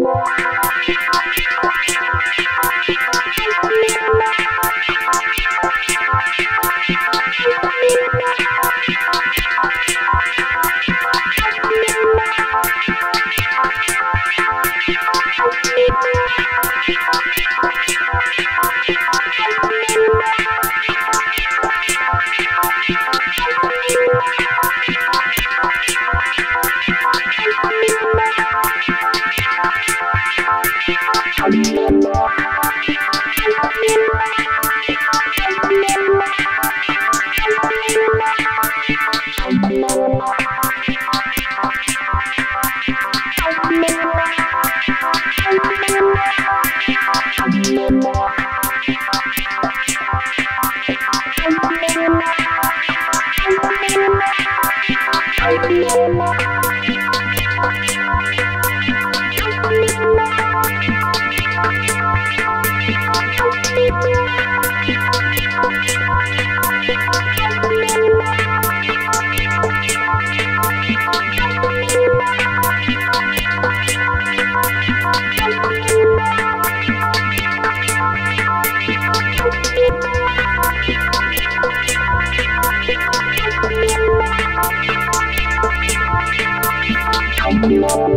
Música I'm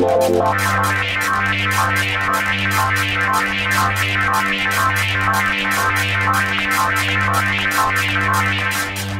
Thank you.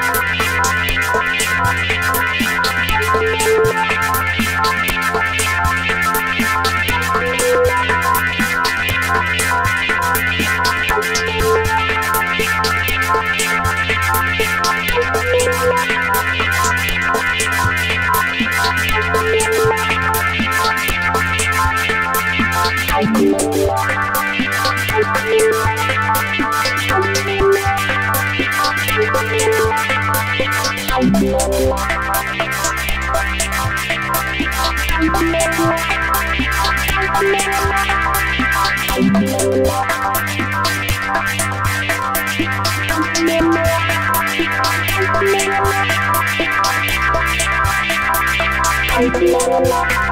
I feel alive.